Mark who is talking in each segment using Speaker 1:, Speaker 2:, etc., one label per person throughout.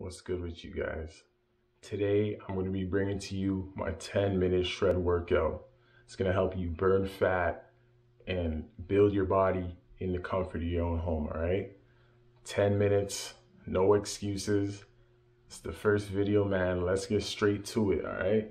Speaker 1: What's good with you guys? Today, I'm gonna to be bringing to you my 10 minute shred workout. It's gonna help you burn fat and build your body in the comfort of your own home, all right? 10 minutes, no excuses. It's the first video, man. Let's get straight to it, all right?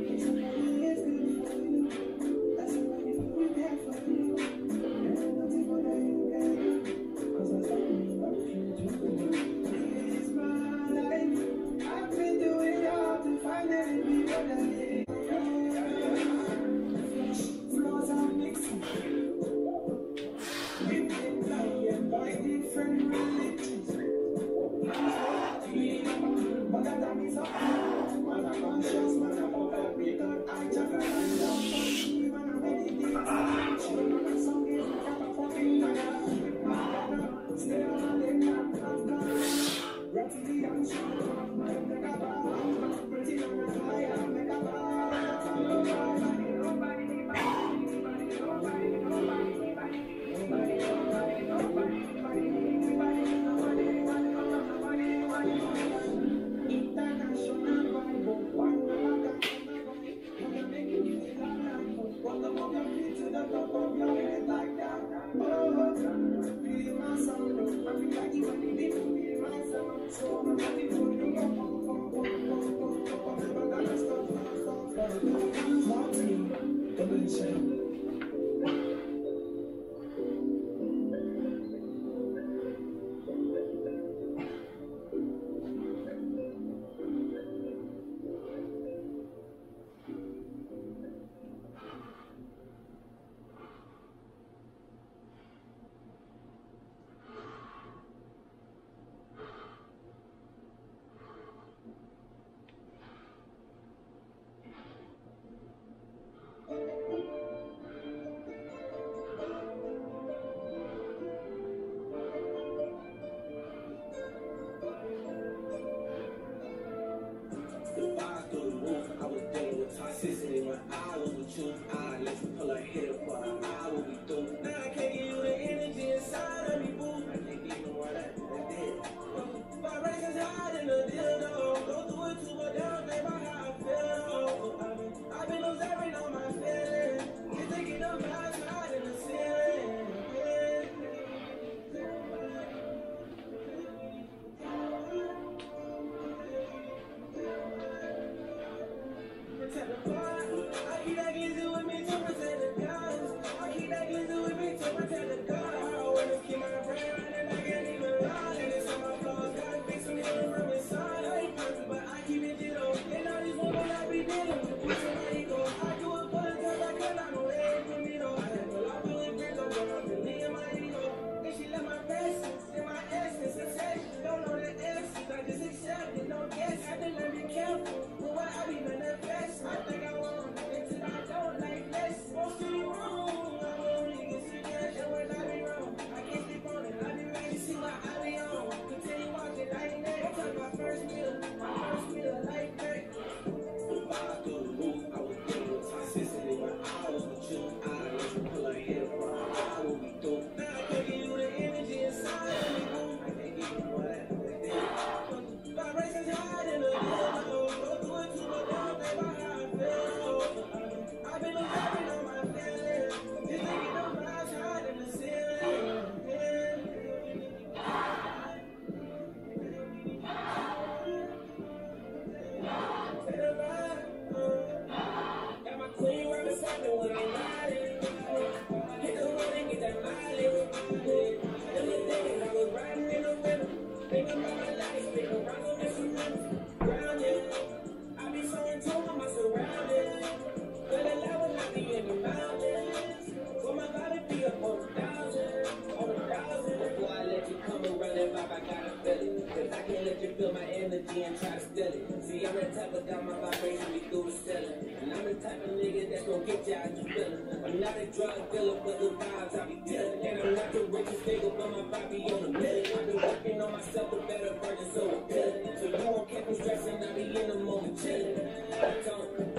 Speaker 1: dealer, but the vibes I be dealing. And I'm not the richest nigga, but my be on the million. I've been working on myself, better version, so I'm feeling. So you won't me stressing, I be in the moment. I don't.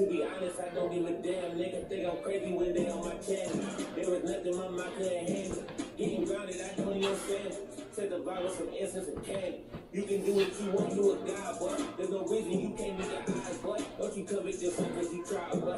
Speaker 1: To be honest, I don't give a damn, nigga. Think I'm crazy when they on my channel. There was nothing my mind couldn't handle. Getting grounded, I don't even stand. Take the virus from essence and candy. You can do what you want, you a god, but there's no reason you can't meet your eyes, boy. Don't you covet yourself cause you try, boy.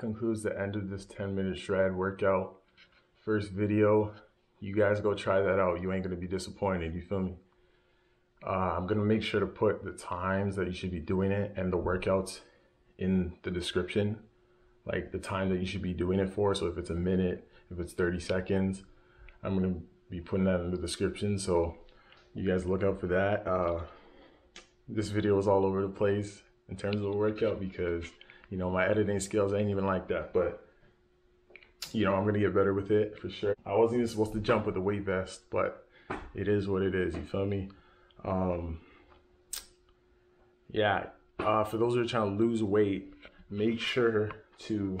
Speaker 2: Concludes the end of this 10 minute shred workout. First video. You guys go try that out. You ain't gonna be disappointed. You feel me? Uh, I'm gonna make sure to put the times that you should be doing it and the workouts in the description, like the time that you should be doing it for. So if it's a minute, if it's 30 seconds, I'm gonna be putting that in the description. So you guys look out for that. Uh, this video is all over the place in terms of the workout because you know my editing skills ain't even like that but you know i'm gonna get better with it for sure. I wasn't even supposed to jump with the weight vest but it is what it is you feel me? Um yeah uh for those who are trying to lose weight make sure to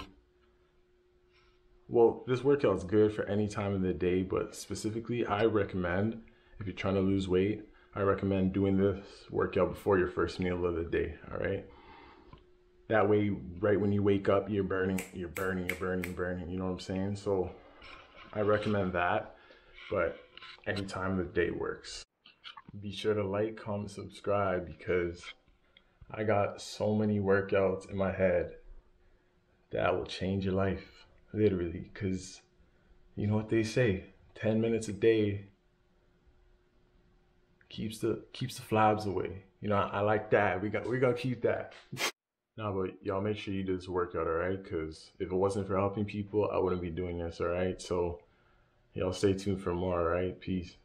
Speaker 2: well this workout is good for any time of the day but specifically i recommend if you're trying to lose weight i recommend doing this workout before your first meal of the day all right that way right when you wake up you're burning you're burning you're burning you're burning you know what i'm saying? So i recommend that but any time of the day works. Be sure to like comment subscribe because i got so many workouts in my head that will change your life literally because you know what they say 10 minutes a day keeps the keeps the flabs away. You know i, I like that. We got we gotta keep that no, but y'all make sure you do this workout, all right? Because if it wasn't for helping people, I wouldn't be doing this, all right? So y'all stay tuned for more, all right? Peace.